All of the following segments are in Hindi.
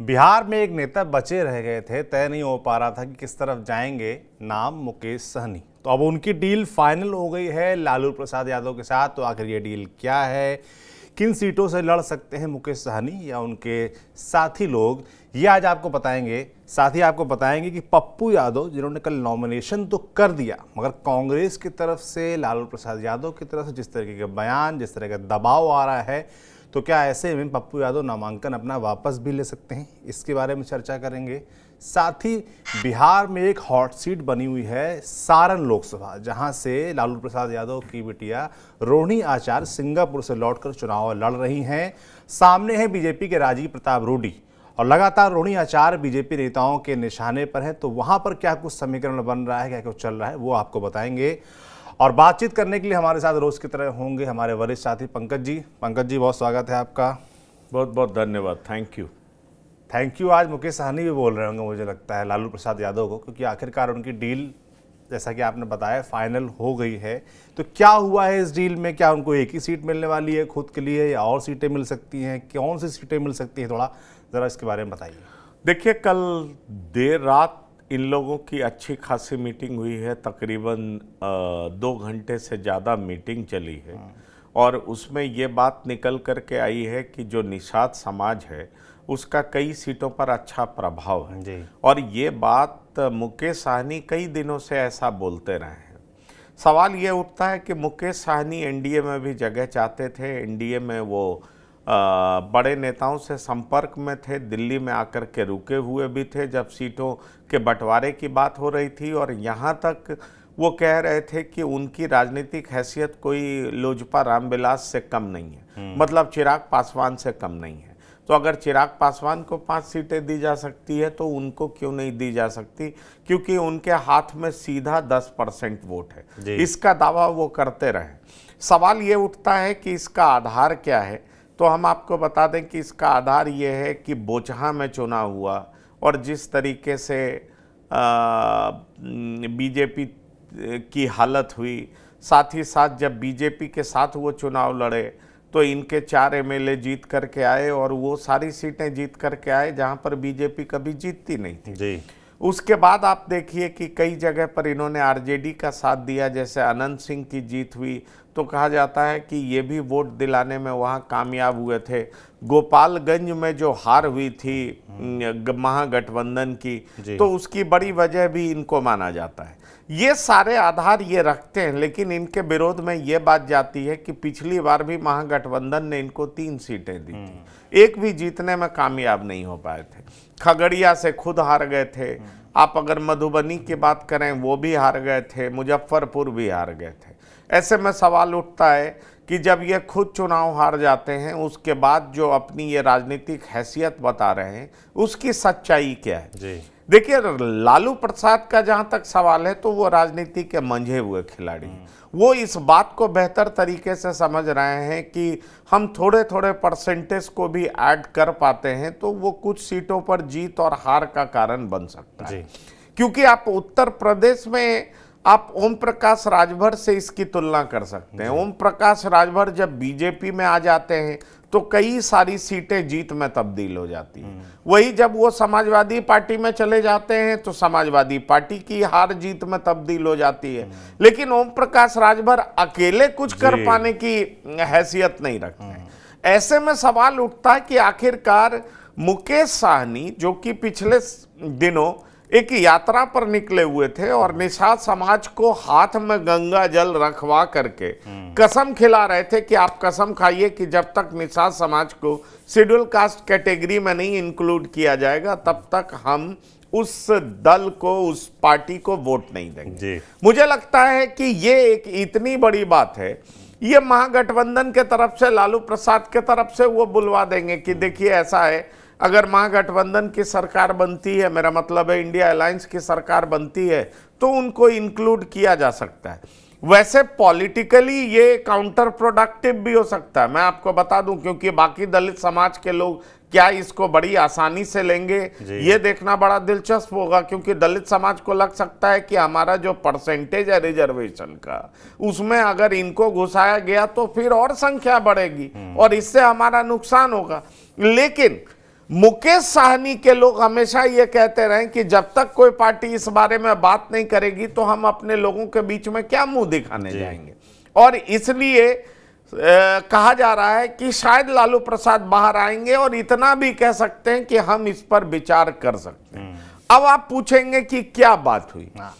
बिहार में एक नेता बचे रह गए थे, तय नहीं हो पा रहा था कि किस तरफ़ जाएँगे। नाम मुकेश सहनी। तो अब उनकी डील फाइनल हो गई है लालू प्रसाद यादव के साथ। तो आखिर ये डील क्या है? किन सीटों से लड़ सकते हैं मुकेश सहनी या उनके साथी लोग? ये आज आपको बताएँगे। साथ ही आपको बताएँगे कि पप्पू यादव, जिन्होंने कल नॉमिनेशन तो कर दिया, मगर कांग्रेस की तरफ़ से, लालू प्रसाद यादव की तरफ़ से जिस तरीके के बयान, जिस तरह का दबाव आ रहा है तो क्या ऐसे में पप्पू यादव नामांकन अपना वापस भी ले सकते हैं? इसके बारे में चर्चा करेंगे। साथ ही बिहार में एक हॉट सीट बनी हुई है सारण लोकसभा, जहाँ से लालू प्रसाद यादव की बेटिया रोहिणी आचार्य सिंगापुर से लौटकर चुनाव लड़ रही हैं। सामने हैं बीजेपी के राजीव प्रताप रूडी और लगातार रोहिणी आचार्य बीजेपी नेताओं के निशाने पर हैं। तो वहाँ पर क्या कुछ समीकरण बन रहा है, क्या कुछ चल रहा है, वो आपको बताएँगे। और बातचीत करने के लिए हमारे साथ रोज की तरह होंगे हमारे वरिष्ठ साथी पंकज जी। पंकज जी बहुत स्वागत है आपका। बहुत बहुत धन्यवाद। थैंक यू थैंक यू आज मुकेश सहनी भी बोल रहे होंगे मुझे लगता है लालू प्रसाद यादव को क्योंकि आखिरकार उनकी डील जैसा कि आपने बताया फाइनल हो गई है। तो क्या हुआ है इस डील में? क्या उनको एक ही सीट मिलने वाली है खुद के लिए या और सीटें मिल सकती हैं? कौन सी सीटें मिल सकती हैं? थोड़ा ज़रा इसके बारे में बताइए। देखिए कल देर रात इन लोगों की अच्छी खासी मीटिंग हुई है तकरीबन दो घंटे से ज़्यादा मीटिंग चली है। और उसमें ये बात निकल कर के आई है कि जो निषाद समाज है उसका कई सीटों पर अच्छा प्रभाव है। और ये बात मुकेश साहनी कई दिनों से ऐसा बोलते रहे हैं। सवाल ये उठता है कि मुकेश साहनी एनडीए में भी जगह चाहते थे एनडीए में वो बड़े नेताओं से संपर्क में थे दिल्ली में आकर के रुके हुए भी थे जब सीटों के बंटवारे की बात हो रही थी और यहाँ तक वो कह रहे थे कि उनकी राजनीतिक हैसियत कोई लोजपा रामविलास से कम नहीं है। मतलब चिराग पासवान से कम नहीं है। तो अगर चिराग पासवान को पाँच सीटें दी जा सकती है तो उनको क्यों नहीं दी जा सकती? क्योंकि उनके हाथ में सीधा दस परसेंट वोट है। इसका दावा वो करते रहे। सवाल ये उठता है कि इसका आधार क्या है? तो हम आपको बता दें कि इसका आधार ये है कि बोचहा में चुनाव हुआ और जिस तरीके से बीजेपी की हालत हुई, साथ ही साथ जब बीजेपी के साथ वो चुनाव लड़े तो इनके चार एमएलए जीत करके आए और वो सारी सीटें जीत करके आए जहाँ पर बीजेपी कभी जीतती नहीं थी। जी। उसके बाद आप देखिए कि कई जगह पर इन्होंने आरजेडी का साथ दिया जैसे अनंत सिंह की जीत हुई। तो कहा जाता है कि ये भी वोट दिलाने में वहाँ कामयाब हुए थे। गोपालगंज में जो हार हुई थी महागठबंधन की तो उसकी बड़ी वजह भी इनको माना जाता है। ये सारे आधार ये रखते हैं लेकिन इनके विरोध में ये बात जाती है कि पिछली बार भी महागठबंधन ने इनको तीन सीटें दी थी। एक भी जीतने में कामयाब नहीं हो पाए थे। खगड़िया से खुद हार गए थे। आप अगर मधुबनी की बात करें वो भी हार गए थे मुजफ्फरपुर भी हार गए थे। ऐसे में सवाल उठता है कि जब ये खुद चुनाव हार जाते हैं उसके बाद जो अपनी ये राजनीतिक हैसियत बता रहे हैं उसकी सच्चाई क्या है? जी। देखिए लालू प्रसाद का जहाँ तक सवाल है तो वो राजनीति के मंझे हुए खिलाड़ी हैं। वो इस बात को बेहतर तरीके से समझ रहे हैं कि हम थोड़े थोड़े परसेंटेज को भी ऐड कर पाते हैं तो वो कुछ सीटों पर जीत और हार का कारण बन सकता है। क्योंकि आप उत्तर प्रदेश में आप ओम प्रकाश राजभर से इसकी तुलना कर सकते हैं। ओम प्रकाश राजभर जब बीजेपी में आ जाते हैं तो कई सारी सीटें जीत में तब्दील हो जाती हैं। वही जब वो समाजवादी पार्टी में चले जाते हैं तो समाजवादी पार्टी की हार जीत में तब्दील हो जाती है। लेकिन ओम प्रकाश राजभर अकेले कुछ कर पाने की हैसियत नहीं रखते हैं। ऐसे में सवाल उठता है कि आखिरकार मुकेश साहनी जो कि पिछले दिनों एक यात्रा पर निकले हुए थे और निषाद समाज को हाथ में गंगा जल रखवा करके कसम खिला रहे थे कि आप कसम खाइए कि जब तक निषाद समाज को शेड्यूल कास्ट कैटेगरी में नहीं इंक्लूड किया जाएगा तब तक हम उस दल को उस पार्टी को वोट नहीं देंगे। मुझे लगता है कि ये एक इतनी बड़ी बात है ये महागठबंधन के तरफ़ से लालू प्रसाद के तरफ़ से वो बुलवा देंगे कि देखिए ऐसा है अगर महागठबंधन की सरकार बनती है मेरा मतलब है इंडिया अलायंस की सरकार बनती है तो उनको इंक्लूड किया जा सकता है। वैसे पॉलिटिकली ये काउंटर प्रोडक्टिव भी हो सकता है। मैं आपको बता दूँ क्योंकि बाकी दलित समाज के लोग क्या इसको बड़ी आसानी से लेंगे ये देखना बड़ा दिलचस्प होगा क्योंकि दलित समाज को लग सकता है कि हमारा जो परसेंटेज है रिजर्वेशन का उसमें अगर इनको घुसाया गया तो फिर और संख्या बढ़ेगी और इससे हमारा नुकसान होगा। लेकिन मुकेश साहनी के लोग हमेशा ये कहते रहे कि जब तक कोई पार्टी इस बारे में बात नहीं करेगी तो हम अपने लोगों के बीच में क्या मुँह दिखाने जाएँगे? और इसलिए कहा जा रहा है कि शायद लालू प्रसाद बाहर आएँगे और इतना भी कह सकते हैं कि हम इस पर विचार कर सकते हैं। हम्म। अब आप पूछेंगे कि क्या बात हुई? हाँ,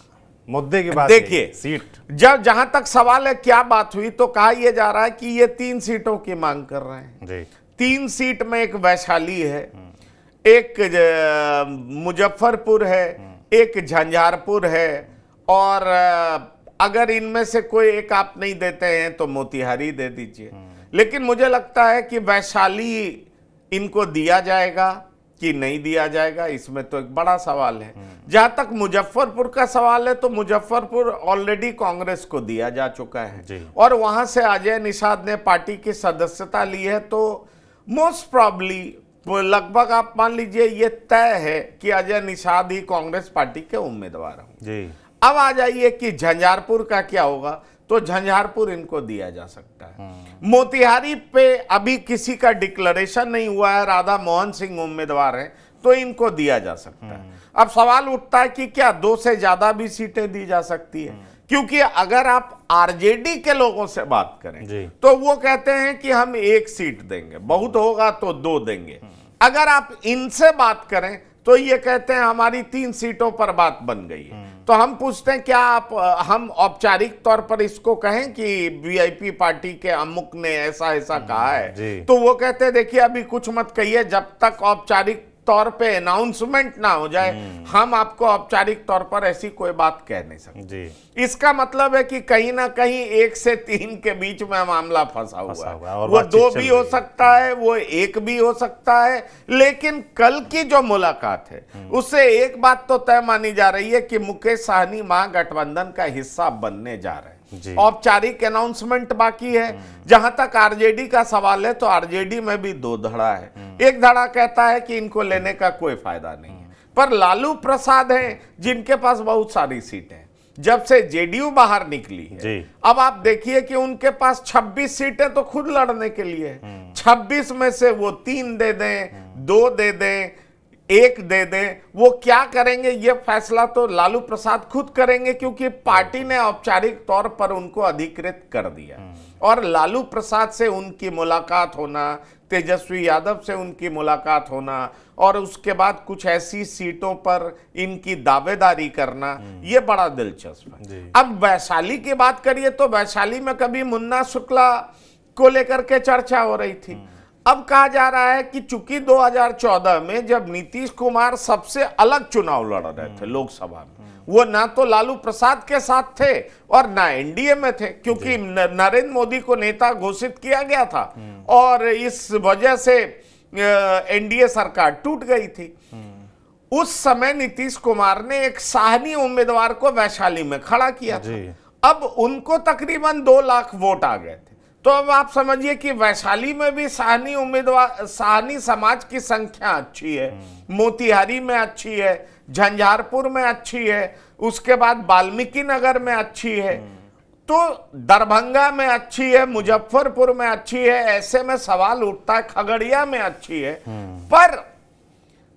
मुद्दे की बात देखिए सीट। जब जहाँ तक सवाल है क्या बात हुई तो कहा यह जा रहा है कि ये तीन सीटों की मांग कर रहे हैं। जी। तीन सीट में एक वैशाली है एक मुजफ्फरपुर है एक झंझारपुर है और अगर इनमें से कोई एक आप नहीं देते हैं तो मोतिहारी दे दीजिए। लेकिन मुझे लगता है कि वैशाली इनको दिया जाएगा कि नहीं दिया जाएगा इसमें तो एक बड़ा सवाल है। जहाँ तक मुजफ्फरपुर का सवाल है तो मुजफ्फरपुर ऑलरेडी कांग्रेस को दिया जा चुका है। और वहाँ से अजय निषाद ने पार्टी की सदस्यता ली है तो मोस्ट प्रॉब्ली लगभग आप मान लीजिए ये तय है कि अजय निषाद ही कांग्रेस पार्टी के उम्मीदवार हों अब आ जाइए कि झंझारपुर का क्या होगा तो झंझारपुर इनको दिया जा सकता है हम्म। मोतिहारी पे अभी किसी का डिक्लेरेशन नहीं हुआ है राधा मोहन सिंह उम्मीदवार हैं तो इनको दिया जा सकता है हम्म। अब सवाल उठता है कि क्या दो से ज़्यादा भी सीटें दी जा सकती है हम्म। क्योंकि अगर आप आरजेडी के लोगों से बात करें तो वो कहते हैं कि हम एक सीट देंगे। बहुत होगा तो दो देंगे। अगर आप इनसे बात करें तो ये कहते हैं हमारी तीन सीटों पर बात बन गई है। तो हम पूछते हैं क्या आप हम औपचारिक तौर पर इसको कहें कि वीआईपी पार्टी के अमुक ने ऐसा ऐसा कहा है? तो वो कहते हैं देखिए अभी कुछ मत कहिए जब तक औपचारिक तौर पे अनाउंसमेंट ना हो जाए हम्म। हम आपको औपचारिक तौर पर ऐसी कोई बात कह नहीं सकते। इसका मतलब है कि कहीं ना कहीं एक से तीन के बीच में मामला फंसा हुआ है। वो दो भी हो सकता है वो एक भी हो सकता है लेकिन कल की जो मुलाकात है हम्म। उससे एक बात तो तय मानी जा रही है कि मुकेश साहनी महागठबंधन का हिस्सा बनने जा रहे हैं। औपचारिक अनाउंसमेंट बाकी है। जहाँ तक आरजेडी का सवाल है तो आरजेडी में भी दो धड़ा है। एक धड़ा कहता है कि इनको लेने का कोई फ़ायदा नहीं है। पर लालू प्रसाद हैं जिनके पास बहुत सारी सीटें। जब से जेडीयू बाहर निकली है अब आप देखिए कि उनके पास 26 सीटें तो खुद लड़ने के लिए 26 में से वो तीन दे दें दो दे दें एक दे दें वो क्या करेंगे? ये फैसला तो लालू प्रसाद खुद करेंगे क्योंकि पार्टी ने औपचारिक तौर पर उनको अधिकृत कर दिया। और लालू प्रसाद से उनकी मुलाकात होना तेजस्वी यादव से उनकी मुलाकात होना और उसके बाद कुछ ऐसी सीटों पर इनकी दावेदारी करना ये बड़ा दिलचस्प है। अब वैशाली की बात करिए तो वैशाली में कभी मुन्ना शुक्ला को लेकर के चर्चा हो रही थी। अब कहा जा रहा है कि चूँकि 2014 में जब नीतीश कुमार सबसे अलग चुनाव लड़ रहे थे लोकसभा में वो ना तो लालू प्रसाद के साथ थे और ना एनडीए में थे क्योंकि नरेंद्र मोदी को नेता घोषित किया गया था और इस वजह से एनडीए सरकार टूट गई थी। उस समय नीतीश कुमार ने एक साहनी उम्मीदवार को वैशाली में खड़ा किया था। अब उनको तकरीबन दो लाख वोट आ गए थे। तो अब आप समझिए कि वैशाली में भी साहनी उम्मीदवार साहनी समाज की संख्या अच्छी है। मोतिहारी में अच्छी है झंझारपुर में अच्छी है उसके बाद वाल्मीकि नगर में अच्छी है। तो दरभंगा में अच्छी है मुजफ्फरपुर में अच्छी है ऐसे में सवाल उठता है खगड़िया में अच्छी है। पर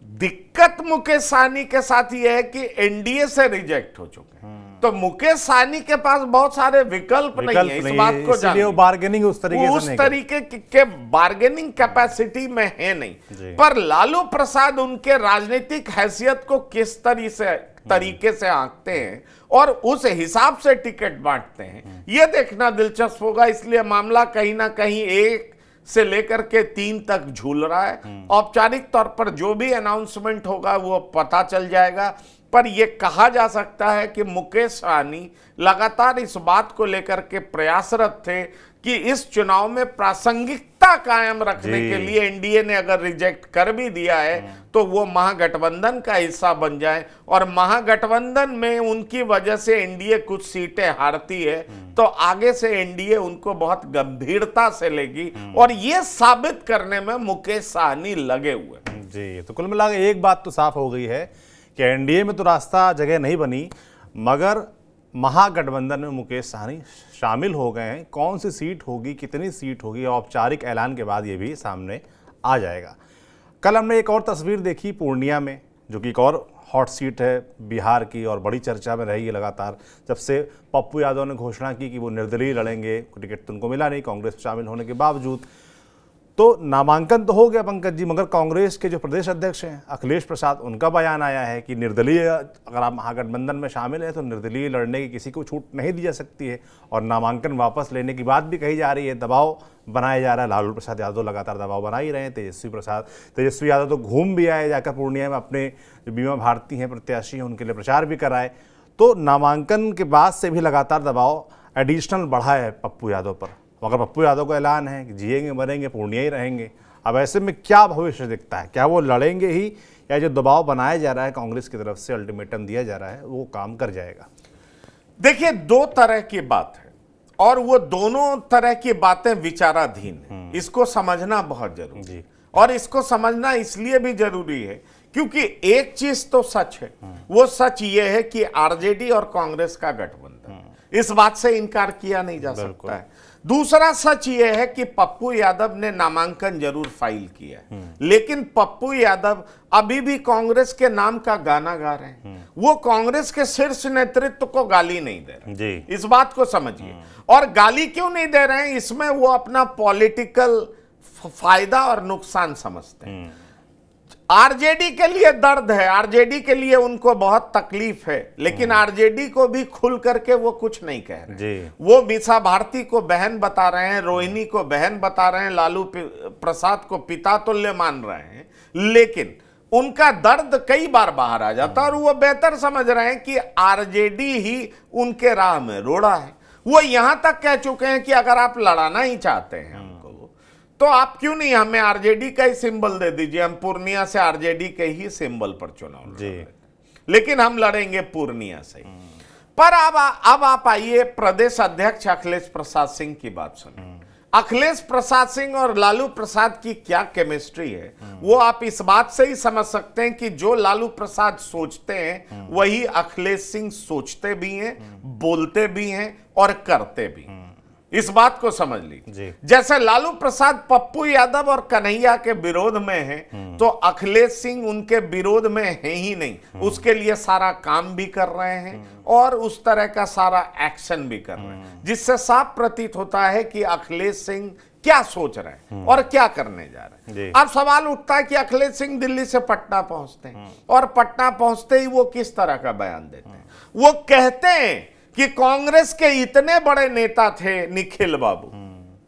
दिक्कत मुकेश साहनी के साथ यह है कि एनडीए से रिजेक्ट हो चुके हैं। तो मुकेश साहनी के पास बहुत सारे विकल्प, विकल्प नहीं है इस बात को जानिए। बार्गेनिंग उस तरीके उस तरीके के बार्गेनिंग कैपेसिटी में है नहीं। पर लालू प्रसाद उनके राजनीतिक हैसियत को किस तरीके से तरीके से आंकते हैं और उस हिसाब से टिकट बांटते हैं यह देखना दिलचस्प होगा। इसलिए मामला कहीं ना कहीं एक से लेकर के तीन तक झूल रहा है। औपचारिक तौर पर जो भी अनाउंसमेंट होगा वो पता चल जाएगा। पर यह कहा जा सकता है कि मुकेश सहनी लगातार इस बात को लेकर के प्रयासरत थे कि इस चुनाव में प्रासंगिकता कायम रखने के लिए एनडीए ने अगर रिजेक्ट कर भी दिया है तो वो महागठबंधन का हिस्सा बन जाए। और महागठबंधन में उनकी वजह से एनडीए कुछ सीटें हारती है तो आगे से एनडीए उनको बहुत गंभीरता से लेगी। और ये साबित करने में मुकेश सहनी लगे हुए जी तो कुल मिलाकर एक बात तो साफ़ हो गई है कि एनडीए में तो रास्ता जगह नहीं बनी, मगर महागठबंधन में मुकेश सहनी शामिल हो गए हैं। कौन सी सीट होगी, कितनी सीट होगी, औपचारिक ऐलान के बाद ये भी सामने आ जाएगा। कल हमने एक और तस्वीर देखी पूर्णिया में, जो कि एक और हॉट सीट है बिहार की, और बड़ी चर्चा में रही है लगातार। जब से पप्पू यादव ने घोषणा की कि वो निर्दलीय लड़ेंगे टिकट तो उनको मिला नहीं, कांग्रेस में शामिल होने के बावजूद। तो नामांकन तो हो गया पंकज जी, मगर कांग्रेस के जो प्रदेश अध्यक्ष हैं, अखिलेश प्रसाद, उनका बयान आया है कि निर्दलीय, अगर आप महागठबंधन में शामिल हैं तो निर्दलीय लड़ने की किसी को छूट नहीं दी जा सकती है और नामांकन वापस लेने की बात भी कही जा रही है। दबाव बनाया जा रहा है। लालू प्रसाद यादव लगातार दबाव बना ही रहे हैं। तेजस्वी प्रसाद, तेजस्वी यादव तो घूम भी आए जाकर पूर्णिया में अपने जो बीमा भारती हैं, प्रत्याशी हैं, उनके लिए प्रचार भी कराए। तो नामांकन के बाद से भी लगातार दबाव एडिशनल बढ़ा है पप्पू यादव पर। मगर पप्पू यादव का ऐलान है कि जिएँगे मरेंगे पूर्णिया ही रहेंगे अब ऐसे में क्या भविष्य दिखता है? क्या वो लड़ेंगे ही? या जो दबाव बनाया जा रहा है कांग्रेस की तरफ़ से अल्टीमेटम दिया जा रहा है वो काम कर जाएगा? देखिए दो तरह की बात है और वो दोनों तरह की बातें विचाराधीन है। हम्म। इसको समझना बहुत ज़रूरी जी। और इसको समझना इसलिए भी ज़रूरी है क्योंकि एक चीज़ तो सच है। हम्म। वो सच ये है कि आरजेडी और कांग्रेस का गठबंधन। हम्म। इस बात से इनकार किया नहीं जा सकता है। दूसरा सच यह है कि पप्पू यादव ने नामांकन ज़रूर फ़ाइल किया हम्म। लेकिन पप्पू यादव अभी भी कांग्रेस के नाम का गाना गा रहे हैं हम्म। वो कांग्रेस के शीर्ष नेतृत्व को गाली नहीं दे रहे जी। इस बात को समझिए हम्म। और गाली क्यों नहीं दे रहे हैं इसमें वो अपना पॉलिटिकल फ़ायदा और नुकसान समझते हैं आरजेडी के लिए दर्द है आरजेडी के लिए उनको बहुत तकलीफ़ है लेकिन आरजेडी हम्म। को भी खुल करके वो कुछ नहीं कह रहे जी। वो मीसा भारती को बहन बता रहे हैं रोहिणी को बहन बता रहे हैं लालू प्रसाद को पिता तुल्य मान रहे हैं लेकिन उनका दर्द कई बार बाहर आ जाता और वो बेहतर समझ रहे हैं कि आरजेडी ही उनके राह में रोड़ा है वो यहाँ तक कह चुके हैं कि अगर आप लड़ाना ही चाहते हैं तो आप क्यों नहीं हमें आरजेडी का ही सिंबल दे दीजिए? हम पूर्णिया से आरजेडी के ही सिंबल पर चुनाव जी। लेकिन हम लड़ेंगे पूर्णिया से पर अब अब आप आइए प्रदेश अध्यक्ष अखिलेश प्रसाद सिंह की बात सुनिए। अखिलेश प्रसाद सिंह और लालू प्रसाद की क्या केमिस्ट्री है? वो आप इस बात से ही समझ सकते हैं कि जो लालू प्रसाद सोचते हैं वही अखिलेश सिंह सोचते भी हैं बोलते भी हैं और करते भी हैं। इस बात को समझ ली जैसे लालू प्रसाद पप्पू यादव और कन्हैया के विरोध में है हम्म। तो अखिलेश सिंह उनके विरोध में है ही नहीं। हम्म। उसके लिए सारा काम भी कर रहे हैं हम्म। और उस तरह का सारा एक्शन भी कर रहे हैं। जिससे साफ़ प्रतीत होता है कि अखिलेश सिंह क्या सोच रहे हैं और क्या करने जा रहे हैं। अब सवाल उठता है कि अखिलेश सिंह दिल्ली से पटना पहुँचते हैं और पटना पहुँचते ही वो किस तरह का बयान देते हैं? वो कहते हैं कि कांग्रेस के इतने बड़े नेता थे निखिल बाबू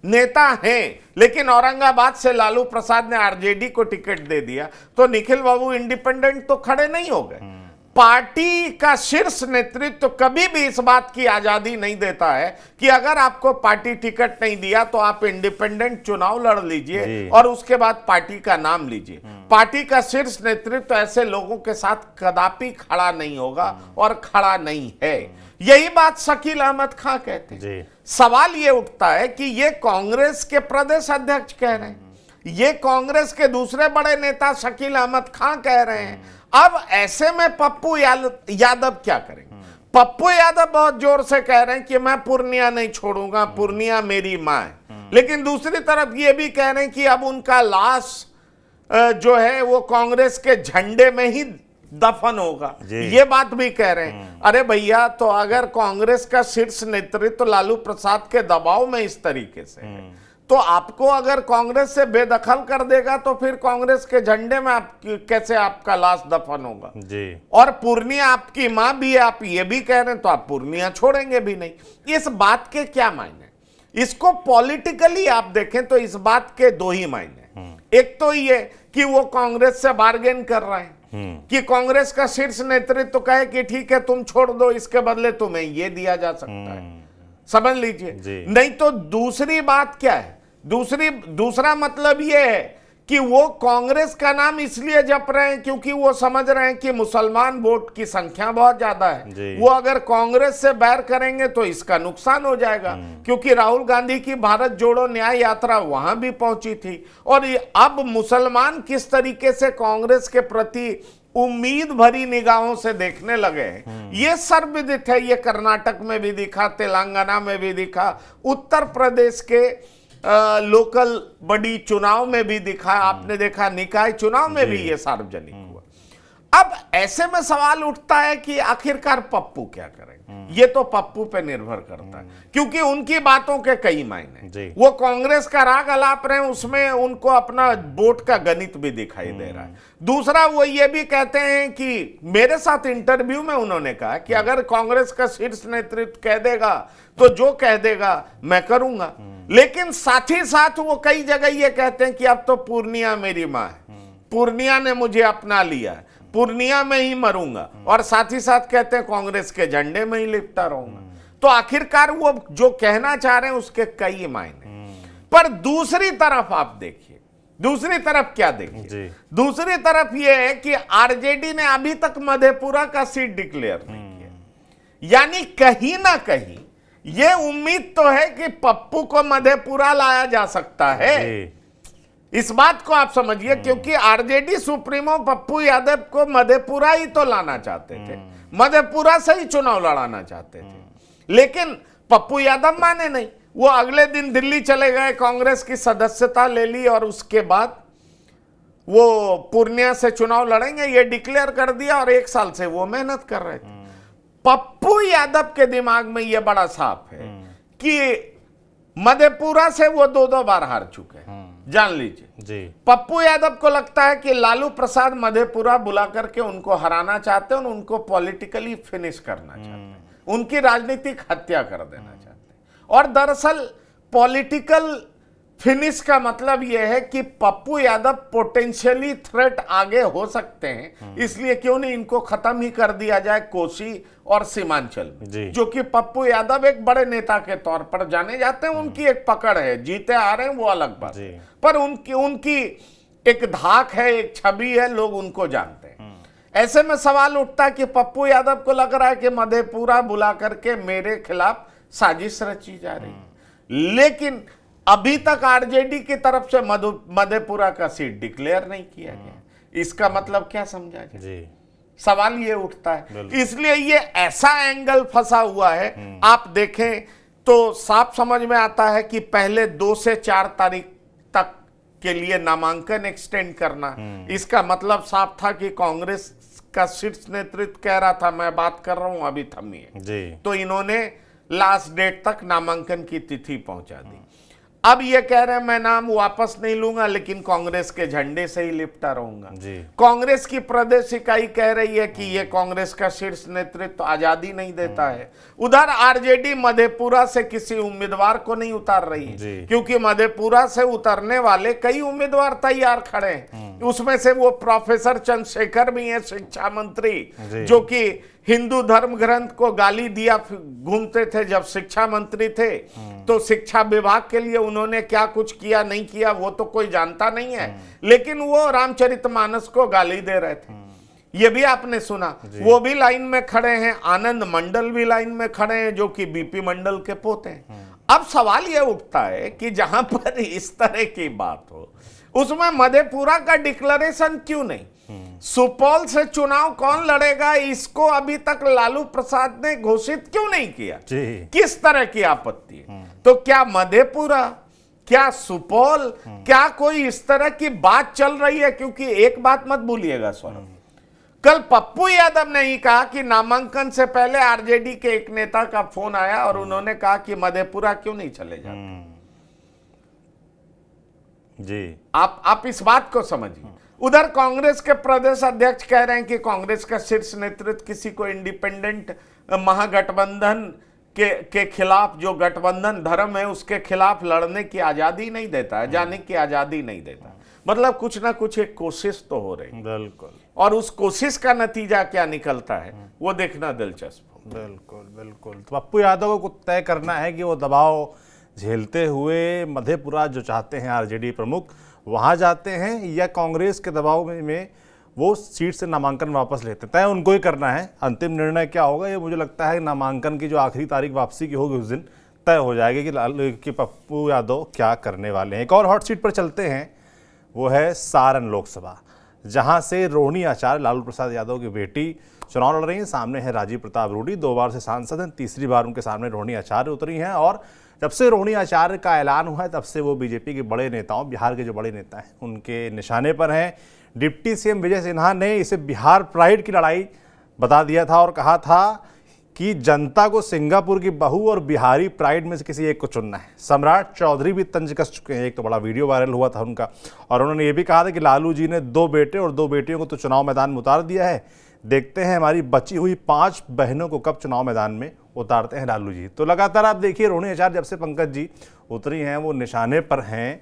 नेता हैं लेकिन औरंगाबाद से लालू प्रसाद ने आरजेडी को टिकट दे दिया तो निखिल बाबू इंडिपेंडेंट तो खड़े नहीं हो गए पार्टी का शीर्ष नेतृत्व तो कभी भी इस बात की आज़ादी नहीं देता है कि अगर आपको पार्टी टिकट नहीं दिया तो आप इंडिपेंडेंट चुनाव लड़ लीजिए और उसके बाद पार्टी का नाम लीजिए। पार्टी का शीर्ष नेतृत्व तो ऐसे लोगों के साथ कदापि खड़ा नहीं होगा। और खड़ा नहीं है यही बात शकील अहमद खां कहते हैं। सवाल ये उठता है कि ये कांग्रेस के प्रदेश अध्यक्ष कह रहे हैं। ये कांग्रेस के दूसरे बड़े नेता शकील अहमद खां कह रहे हैं। अब ऐसे में पप्पू यादव क्या करेंगे? पप्पू यादव बहुत ज़ोर से कह रहे हैं कि मैं पूर्णिया नहीं छोड़ूँगा पूर्णिया मेरी माँ है। लेकिन दूसरी तरफ़ ये भी कह रहे हैं कि अब उनका लाश जो है वो कांग्रेस के झंडे में ही दफन होगा। ये बात भी कह रहे हैं। हम्म। अरे भैया तो अगर कांग्रेस का शीर्ष नेतृत्व तो लालू प्रसाद के दबाव में इस तरीके से है। हम्म। तो आपको अगर कांग्रेस से बेदखल कर देगा तो फिर कांग्रेस के झंडे में आप कैसे आपका लाश दफन होगा? जी। और पूर्णिया आपकी माँ भी है आप ये भी कह रहे हैं तो आप पूर्णिया छोड़ेंगे भी नहीं। इस बात के क्या मायने? इसको पॉलिटिकली आप देखें तो इस बात के दो ही मायने हम्म। एक तो ये कि वो कांग्रेस से बार्गेन कर रहे हैं। कि कांग्रेस का शीर्ष नेतृत्व तो कहे कि ठीक है तुम छोड़ दो इसके बदले तुम्हें यह दिया जा सकता है। हम्म। समझ लीजिए। नहीं तो दूसरी बात क्या है? दूसरी दूसरा मतलब यह है कि वो कांग्रेस का नाम इसलिए जप रहे हैं क्योंकि वो समझ रहे हैं कि मुसलमान वोट की संख्या बहुत ज़्यादा है। वो अगर कांग्रेस से बैर करेंगे तो इसका नुकसान हो जाएगा। हम्म। क्योंकि राहुल गांधी की भारत जोड़ो न्याय यात्रा वहाँ भी पहुँची थी। और अब मुसलमान किस तरीके से कांग्रेस के प्रति उम्मीद भरी निगाहों से देखने लगे हैं ये सर्वविदित है। ये कर्नाटक में भी दिखा तेलंगाना में भी दिखा उत्तर प्रदेश के आ, लोकल बड़ी चुनाव में भी दिखा आपने देखा निकाय चुनाव में भी ये सार्वजनिक हुआ। अब ऐसे में सवाल उठता है कि आखिरकार पप्पू क्या करेंगे? ये तो पप्पू पे निर्भर करता है। क्योंकि उनकी बातों के कई मायने वो कांग्रेस का राग अलाप रहे हैं उसमें उनको अपना वोट का गणित भी दिखाई दे रहा है। दूसरा वो ये भी कहते हैं कि मेरे साथ इंटरव्यू में उन्होंने कहा कि अगर कांग्रेस का शीर्ष नेतृत्व कह देगा तो जो कह देगा मैं करूँगा। लेकिन साथ ही साथ वो कई जगह ये कहते हैं कि अब तो पूर्णिया मेरी माँ है। पूर्णिया ने मुझे अपना लिया है। पूर्णिया में ही मरूँगा। और साथ ही साथ कहते हैं कांग्रेस के झंडे में ही लिपटा रहूँगा। तो आखिरकार वो जो कहना चाह रहे हैं उसके कई मायने पर दूसरी तरफ़ आप देखिए दूसरी तरफ़ क्या देखिए? दूसरी तरफ़ यह है कि आरजेडी ने अभी तक मधेपुरा का सीट डिक्लेयर नहीं किया। यानी कहीं ना कहीं यह उम्मीद तो है कि पप्पू को मधेपुरा लाया जा सकता है। इस बात को आप समझिए क्योंकि आरजेडी सुप्रीमो पप्पू यादव को मधेपुरा ही तो लाना चाहते थे। मधेपुरा से ही चुनाव लड़ाना चाहते थे। लेकिन पप्पू यादव माने नहीं। वो अगले दिन दिल्ली चले गए कांग्रेस की सदस्यता ले ली और उसके बाद वो पूर्णिया से चुनाव लड़ेंगे ये डिक्लेयर कर दिया और एक साल से वो मेहनत कर रहे थे। पप्पू यादव के दिमाग में ये बड़ा साफ़ है कि मधेपुरा से वो दो दो बार हार चुके हैं। जान लीजिए। जी। पप्पू यादव को लगता है कि लालू प्रसाद मधेपुरा बुला करके उनको हराना चाहते हैं और उनको पॉलिटिकली फिनिश करना चाहते हैं। उनकी राजनीतिक हत्या कर देना चाहते हैं। और दरअसल पॉलिटिकल फिनिश का मतलब यह है कि पप्पू यादव पोटेंशियली थ्रेट आगे हो सकते हैं। इसलिए क्यों नहीं इनको खत्म ही कर दिया जाए कोसी और सीमांचल में? जो। कि पप्पू यादव एक बड़े नेता के तौर पर जाने जाते हैं उनकी एक पकड़ है जीते आ रहे हैं वो अलग बात। पर उनकी उनकी एक धाक है एक छवि है लोग उनको जानते हैं। ऐसे में सवाल उठता है कि पप्पू यादव को लग रहा है कि मधेपुरा बुला करके मेरे खिलाफ साजिश रची जा रही है। लेकिन अभी तक आरजेडी की तरफ़ से मधु मधेपुरा का सीट डिक्लेयर नहीं किया गया। इसका मतलब क्या समझा जाए? जी। सवाल ये उठता है। इसलिए ये ऐसा एंगल फंसा हुआ है आप देखें तो साफ़ समझ में आता है कि पहले दो से चार तारीख तक के लिए नामांकन एक्सटेंड करना। इसका मतलब साफ़ था कि कांग्रेस का शीर्ष नेतृत्व कह रहा था मैं बात कर रहा हूँ अभी थमिए जी। तो इन्होंने लास्ट डेट तक नामांकन की तिथि पहुँचा दी। अब ये कह रहे हैं मैं नाम वापस नहीं लूँगा लेकिन कांग्रेस के झंडे से ही लिपटा रहूँगा। कांग्रेस की प्रदेश इकाई कह रही है कि ये कांग्रेस का शीर्ष नेतृत्व तो आज़ादी नहीं देता है। उधर आरजेडी मधेपुरा से किसी उम्मीदवार को नहीं उतार रही है क्योंकि मधेपुरा से उतरने वाले कई उम्मीदवार तैयार खड़े हैं। उसमें से वो प्रोफेसर चंद्रशेखर भी है शिक्षा मंत्री जो। कि हिंदू धर्म ग्रंथ को गाली दिया घूमते थे जब शिक्षा मंत्री थे। तो शिक्षा विभाग के लिए उन्होंने क्या कुछ किया नहीं किया वो तो कोई जानता नहीं है। लेकिन वो रामचरितमानस को गाली दे रहे थे। ये भी आपने सुना। वो भी लाइन में खड़े हैं आनंद मंडल भी लाइन में खड़े हैं जो कि बीपी मंडल के पोते हैं। अब सवाल ये उठता है कि जहाँ पर इस तरह की बात हो उसमें मधेपुरा का डिक्लेरेशन क्यों नहीं? सुपौल से चुनाव कौन लड़ेगा इसको अभी तक लालू प्रसाद ने घोषित क्यों नहीं किया? किस तरह की आपत्ति है? तो क्या मधेपुरा क्या सुपौल क्या कोई इस तरह की बात चल रही है? क्योंकि एक बात मत भूलिएगा सौरभ। कल पप्पू यादव ने ही कहा कि नामांकन से पहले आरजेडी के एक नेता का फ़ोन आया और उन्होंने कहा कि मधेपुरा क्यों नहीं चले जाते? जी। आप आप इस बात को समझिए। उधर कांग्रेस के प्रदेश अध्यक्ष कह रहे हैं कि कांग्रेस का शीर्ष नेतृत्व किसी को इंडिपेंडेंट महागठबंधन के के खिलाफ जो गठबंधन धर्म है उसके खिलाफ लड़ने की आज़ादी नहीं देता है जाने की आज़ादी नहीं देता मतलब कुछ ना कुछ एक कोशिश तो हो रही बिल्कुल। और उस कोशिश का नतीजा क्या निकलता है वो देखना दिलचस्प बिल्कुल बिल्कुल। तो पप्पू यादव को तय करना है कि वो दबाव झेलते हुए मधेपुरा जो चाहते हैं आरजेडी प्रमुख वहाँ जाते हैं या कांग्रेस के दबाव में, में वो सीट से नामांकन वापस लेते हैं। तय उनको ही करना है। अंतिम निर्णय क्या होगा, ये मुझे लगता है नामांकन की जो आखिरी तारीख वापसी की होगी उस दिन, तय हो जाएगी कि लाल कि पप्पू यादव क्या करने वाले हैं। एक और हॉट सीट पर चलते हैं। वो है सारण लोकसभा, जहाँ से रोहिणी आचार्य, लालू प्रसाद यादव की बेटी चुनाव लड़ रही हैं। सामने है राजीव प्रताप रूडी, दो बार से सांसद हैं, तीसरी बार उनके सामने रोहिणी आचार्य उतरी हैं। और जब से रोहिणी आचार्य का ऐलान हुआ है, तब से वो बीजेपी के बड़े नेताओं, बिहार के जो बड़े नेता हैं, उनके निशाने पर हैं। डिप्टी सीएम विजय सिन्हा ने इसे बिहार प्राइड की लड़ाई बता दिया था और कहा था कि जनता को सिंगापुर की बहू और बिहारी प्राइड में से किसी एक को चुनना है। सम्राट चौधरी भी तंज कस चुके हैं। एक तो बड़ा वीडियो वायरल हुआ था उनका। और उन्होंने ये भी कहा था कि लालू जी ने दो बेटे और दो बेटियों को तो चुनाव मैदान में उतार दिया है। देखते हैं हमारी बची हुई पाँच बहनों को कब चुनाव मैदान में उतारते हैं लालू जी। तो लगातार आप देखिए, रोहिणी आचार्य जब से पंकज जी उतरी हैं, वो निशाने पर हैं।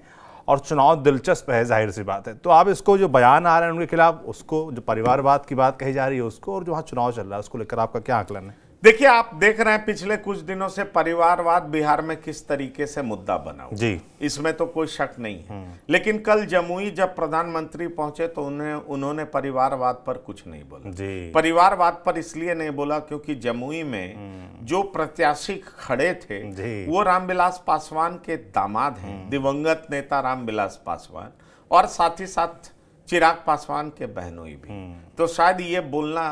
और चुनाव दिलचस्प है, ज़ाहिर सी बात है। तो आप इसको जो बयान आ रहे हैं उनके खिलाफ, उसको जो परिवारवाद की बात कही जा रही है, उसको और जो वहाँ चुनाव चल रहा है, उसको लेकर आपका क्या आकलन है? देखिए आप देख रहे हैं पिछले कुछ दिनों से परिवारवाद बिहार में किस तरीके से मुद्दा बना हुआ जी। इसमें तो कोई शक नहीं है। लेकिन कल जमुई जब प्रधानमंत्री पहुँचे तो उन्हें उन्होंने परिवारवाद पर कुछ नहीं बोला। जी। परिवारवाद पर इसलिए नहीं बोला क्योंकि जमुई में जो प्रत्याशी खड़े थे वो रामविलास पासवान के दामाद हैं। दिवंगत नेता रामविलास पासवान और साथ ही साथ चिराग पासवान के बहनोई भी। तो शायद ये बोलना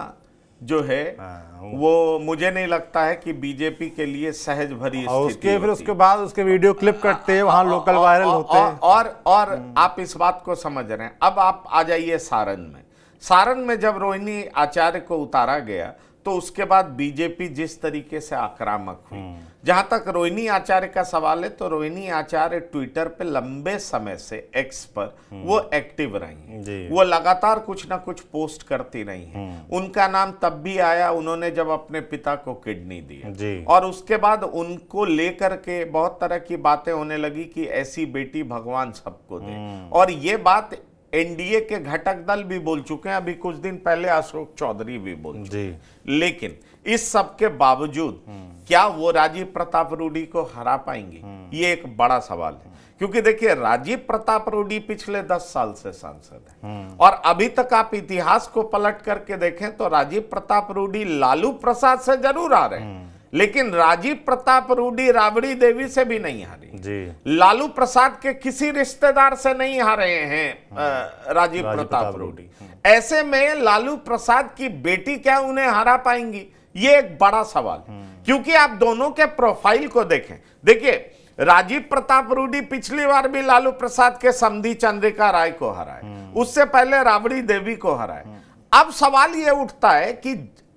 जो है हाँ, वो मुझे नहीं लगता है कि बीजेपी के लिए सहज भरी और उसके फिर उसके बाद उसके वीडियो क्लिप करते हैं वहाँ लोकल वायरल होते हैं। और और, और आप इस बात को समझ रहे हैं। अब आप आ जाइए सारण में। सारण में जब रोहिणी आचार्य को उतारा गया तो उसके बाद बीजेपी जिस तरीके से आक्रामक हुई। जहाँ तक रोहिणी आचार्य का सवाल है तो रोहिणी आचार्य ट्विटर पे लंबे समय से एक्स पर वो एक्टिव रही वो लगातार कुछ ना कुछ पोस्ट करती रही हैं। उनका नाम तब भी आया उन्होंने जब अपने पिता को किडनी दी। और उसके बाद उनको लेकर के बहुत तरह की बातें होने लगी कि ऐसी बेटी भगवान सबको दे। और ये बात एनडीए के घटक दल भी बोल चुके हैं अभी कुछ दिन पहले अशोक चौधरी भी बोल चुके हैं। लेकिन इस सब के बावजूद क्या वो राजीव प्रताप रूडी को हरा पाएँगे? ये एक बड़ा सवाल है। क्योंकि देखिए राजीव प्रताप रूडी पिछले दस साल से सांसद है। और अभी तक आप इतिहास को पलट करके देखें तो राजीव प्रताप रूडी लालू प्रसाद से ज़रूर आ रहे हैं। लेकिन राजीव प्रताप रूडी राबड़ी देवी से भी नहीं हारी। जी। लालू प्रसाद के किसी रिश्तेदार से नहीं हारे हैं राजीव प्रताप रूडी। ऐसे में लालू प्रसाद की बेटी क्या उन्हें हरा पाएँगी? ये एक बड़ा सवाल। है क्योंकि आप दोनों के प्रोफ़ाइल को देखें। देखिए राजीव प्रताप रूडी पिछली बार भी लालू प्रसाद के समधी चंद्रिका राय को हराए। उससे पहले राबड़ी देवी को हराए। अब सवाल यह उठता है कि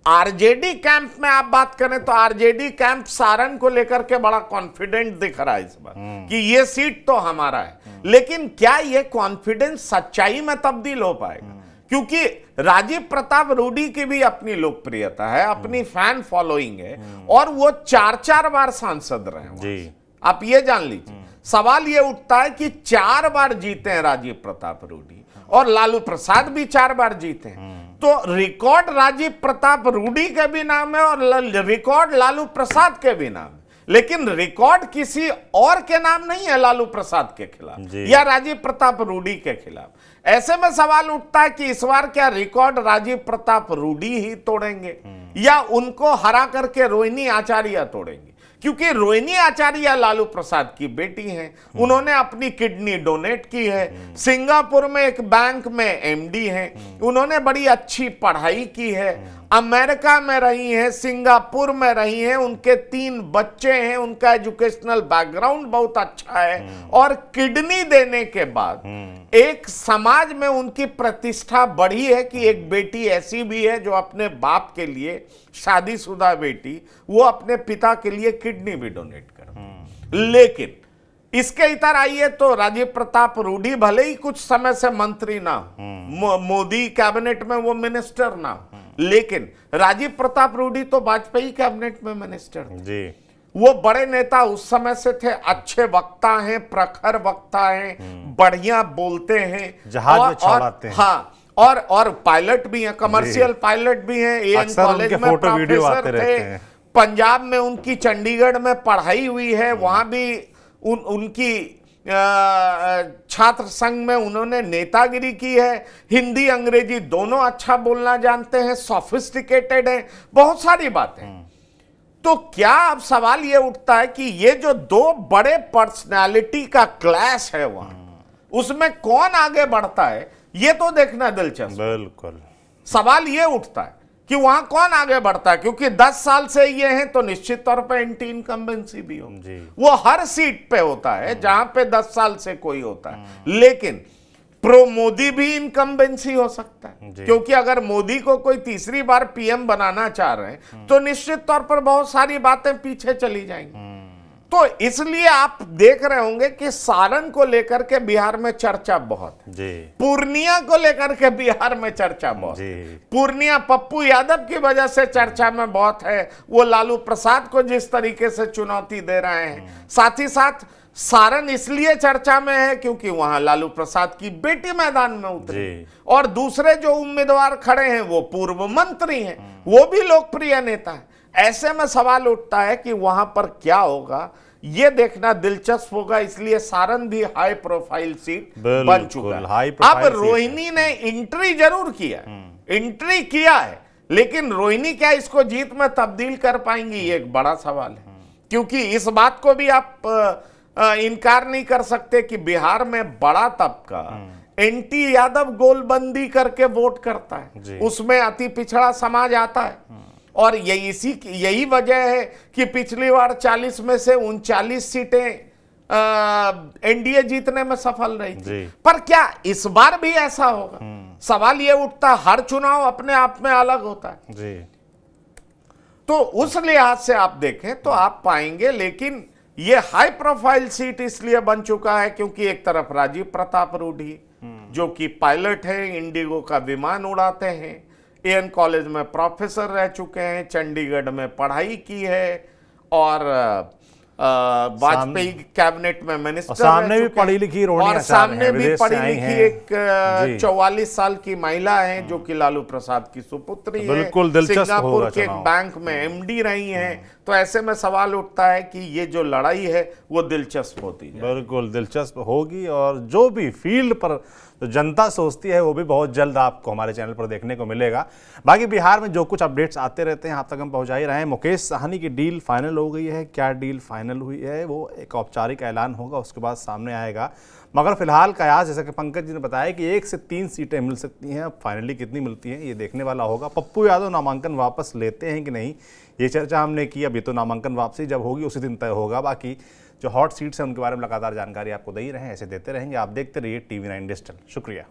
आरजेडी कैंप में आप बात करें तो आरजेडी कैंप सारण को लेकर के बड़ा कॉन्फिडेंट दिख रहा है इस बार कि ये सीट तो हमारा है। लेकिन क्या ये कॉन्फिडेंस सच्चाई में तब्दील हो पाएगा? क्योंकि राजीव प्रताप रूडी की भी अपनी लोकप्रियता है अपनी फ़ैन फॉलोइंग है और वो चार चार बार सांसद रहे हैं जी। आप ये जान लीजिए। सवाल ये उठता है कि चार बार जीते हैं राजीव प्रताप रूडी और लालू प्रसाद भी चार बार जीते हैं। तो रिकॉर्ड राजीव प्रताप रूडी के भी नाम है और रिकॉर्ड लालू प्रसाद के भी नाम है। लेकिन रिकॉर्ड किसी और के नाम नहीं है लालू प्रसाद के खिलाफ या राजीव प्रताप रूडी के खिलाफ। ऐसे में सवाल उठता है कि इस बार क्या रिकॉर्ड राजीव प्रताप रूडी ही तोड़ेंगे या उनको हरा करके रोहिणी आचार्य तोड़ेंगे? क्योंकि रोहिणी आचार्य लालू प्रसाद की बेटी हैं। उन्होंने अपनी किडनी डोनेट की है। सिंगापुर में एक बैंक में एमडी हैं। उन्होंने बड़ी अच्छी पढ़ाई की है। अमेरिका में रही हैं सिंगापुर में रही हैं उनके तीन बच्चे हैं उनका एजुकेशनल बैकग्राउंड बहुत अच्छा है और किडनी देने के बाद एक समाज में उनकी प्रतिष्ठा बढ़ी है कि एक बेटी ऐसी भी है जो अपने बाप के लिए शादीशुदा बेटी वो अपने पिता के लिए किडनी भी डोनेट कर लेकिन इसके इतर आइए तो राजीव प्रताप रूडी भले ही कुछ समय से मंत्री ना हो मोदी कैबिनेट में वो मिनिस्टर ना हो लेकिन राजीव प्रताप रूडी तो वाजपेयी कैबिनेट में मिनिस्टर जी। वो बड़े नेता उस समय से थे अच्छे वक्ता हैं प्रखर वक्ता हैं बढ़िया बोलते हैं। जहाज़ और- और- हैं। हाँ और और पायलट भी हैं कमर्शियल पायलट भी हैं एएन कॉलेज में प्रोफेसर थे। पंजाब में उनकी चंडीगढ़ में पढ़ाई हुई है वहाँ भी उन उनकी छात्र संघ में उन्होंने नेतागिरी की है। हिंदी अंग्रेज़ी दोनों अच्छा बोलना जानते हैं सोफिस्टिकेटेड हैं बहुत सारी बातें। तो क्या अब सवाल ये उठता है कि ये जो दो बड़े पर्सनालिटी का क्लैश है वहाँ उसमें कौन आगे बढ़ता है? ये तो देखना दिलचस्प बिल्कुल। सवाल ये उठता है कि वहाँ कौन आगे बढ़ता है? क्योंकि 10 साल से ये हैं तो निश्चित तौर पर एंटी इनकम्बेंसी भी होगी वो हर सीट पे होता है जहाँ पे 10 साल से कोई होता है। लेकिन प्रो मोदी भी इनकम्बेंसी हो सकता है। क्योंकि अगर मोदी को कोई तीसरी बार पीएम बनाना चाह रहे हैं तो निश्चित तौर पर बहुत सारी बातें पीछे चली जाएँगी। तो इसलिए आप देख रहे होंगे कि सारण को लेकर के बिहार में चर्चा बहुत है। जी। पूर्णिया को लेकर के बिहार में चर्चा बहुत जी। पूर्णिया पप्पू यादव की वजह से चर्चा में बहुत है। वो लालू प्रसाद को जिस तरीके से चुनौती दे रहे हैं। साथ ही साथ सारण इसलिए चर्चा में है क्योंकि वहाँ लालू प्रसाद की बेटी मैदान में उतरी। और दूसरे जो उम्मीदवार खड़े हैं वो पूर्व मंत्री हैं। वो भी लोकप्रिय नेता है। ऐसे में सवाल उठता है कि वहाँ पर क्या होगा? ये देखना दिलचस्प होगा इसलिए सारण भी हाई प्रोफ़ाइल सीट बन चुका है। हाई अब। रोहिणी ने एंट्री ज़रूर किया एंट्री किया है। लेकिन रोहिणी क्या इसको जीत में तब्दील कर पाएँगी? ये एक बड़ा सवाल है। क्योंकि इस बात को भी आप इनकार नहीं कर सकते कि बिहार में बड़ा तबका एनटी यादव गोलबंदी करके वोट करता है। उसमें अति पिछड़ा समाज आता है। और यही इसी यही वजह है कि पिछली बार 40 में से उनचालीस सीटें एनडीए जीतने में सफल रही थी। पर क्या इस बार भी ऐसा होगा? सवाल ये उठता हर चुनाव अपने आप में अलग होता है। जी। तो उस लिहाज से आप देखें तो आप पाएँगे लेकिन ये हाई प्रोफ़ाइल सीट इसलिए बन चुका है क्योंकि एक तरफ़ राजीव प्रताप रूढ़ी जो कि पायलट है इंडिगो का विमान उड़ाते हैं। एएन कॉलेज में प्रोफेसर रह चुके हैं चंडीगढ़ में पढ़ाई की है और वाजपेयी कैबिनेट में मिनिस्टर सामने भी पढ़ी लिखी और सामने भी पढ़ी लिखी एक चौवालीस साल की महिला है जो कि लालू प्रसाद की सुपुत्री है। बिल्कुल सिंगापुर के एक बैंक में एमडी रही हैं। तो ऐसे में सवाल उठता है कि ये जो लड़ाई है, वो दिलचस्प होती है बिल्कुल, दिलचस्प होगी और जो भी फ़ील्ड पर जो जनता सोचती है, वो भी बहुत जल्द आपको हमारे चैनल पर देखने को मिलेगा। बाकी बिहार में जो कुछ अपडेट्स आते रहते हैं, आप तक हम पहुँचा ही रहे हैं। मुकेश साहनी की डील फाइनल हो गई है। क्या डील फाइनल हुई है, वो एक औपचारिक ऐलान होगा, उसके बाद सामने आएगा। मगर फ़िलहाल कयास, जैसा कि पंकज जी ने बताया कि एक से तीन सीटें मिल सकती हैं, अब फाइनली कितनी मिलती हैं, ये देखने वाला होगा। पप्पू यादव नामांकन वापस लेते हैं कि नहीं? ये चर्चा हमने की, अभी तो नामांकन वापसी जब होगी, उसी दिन तय होगा। बाकी जो हॉट सीट्स हैं, उनके बारे में लगातार जानकारी आपको दे ही रहे हैं, ऐसे देते रहेंगे। आप देखते रहिए टी वी नाइन डिजिटल। शुक्रिया।